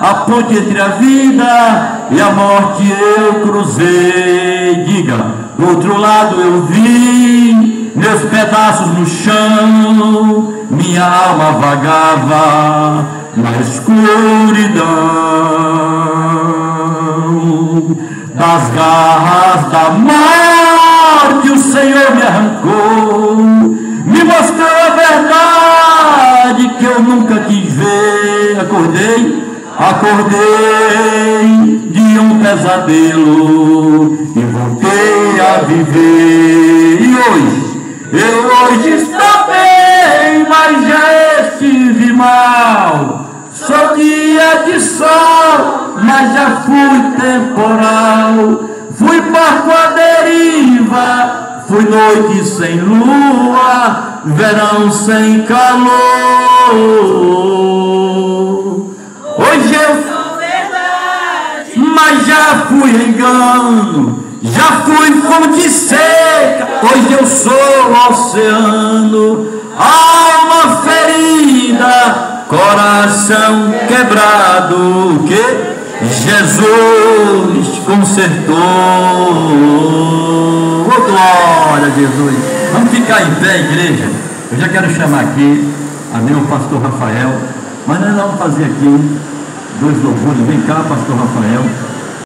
A ponte entre a vida e a morte eu cruzei. Diga, do outro lado eu vi meus pedaços no chão, minha alma vagava na escuridão das garras da morte. O Senhor me arrancou, eu nunca quis ver. Acordei Acordei de um pesadelo e voltei a viver. E hoje, eu hoje estou bem, mas já estive mal. Sou dia de sol, mas já fui temporal. Fui barco à deriva, fui noite sem lua, verão sem calor. Hoje eu sou verdade, mas já fui engano, já fui fonte seca, hoje eu sou oceano, alma ferida, coração quebrado, que Jesus consertou. Oh, glória a Jesus. Vamos ficar em pé, igreja. Eu já quero chamar aqui a meu pastor Rafael. Mas nós vamos fazer aqui dois louvores. Vem cá, pastor Rafael.